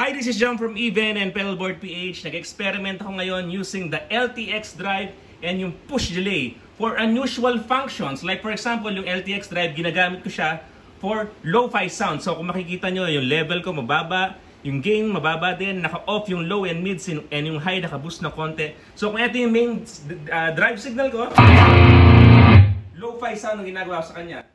Hi, this is John from Even and Pedalboard PH. Nag-experiment ako ngayon using the LTX drive and yung push delay for unusual functions. Like for example, yung LTX drive, ginagamit ko siya for lo-fi sound. So kung makikita nyo, yung level ko mababa, yung gain mababa din, naka-off yung low and mids and yung high naka-boost na konti. So kung ito yung main uh, drive signal ko, lo-fi sound ang ginagawa sa kanya.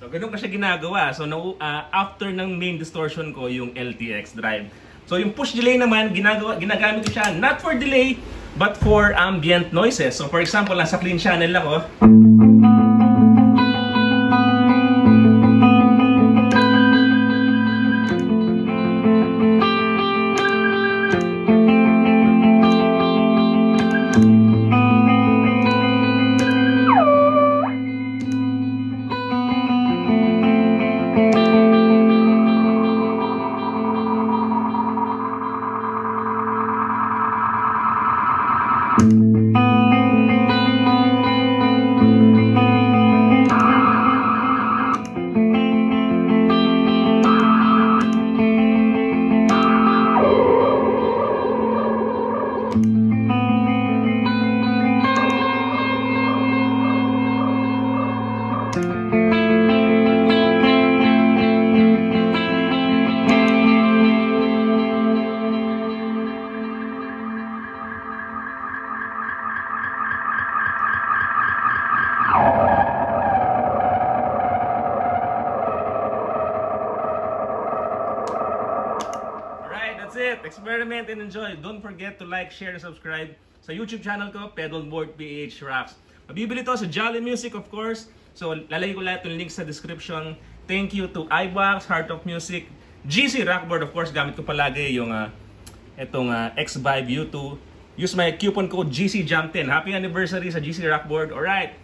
So, ganun ko siya ginagawa. So, no, uh, after ng main distortion ko, yung LTX drive. So, yung push delay naman, ginagawa, ginagamit ko siya not for delay, but for ambient noises. So, for example, nasa clean channel ako. Alright, that's it. Experiment and enjoy. Don't forget to like, share, and subscribe sa YouTube channel ko, Pedalboard PH Rocks. Mabibili to sa Jolly Music, of course. So, lalagay ko lahat ng link sa description. Thank you to iBox, Heart of Music, GC Rockboard, of course. Gamit ko palagi yung uh, itong uh, X-Vibe U2. Use my coupon code GCJAM10. Happy anniversary sa GC Rockboard. Alright,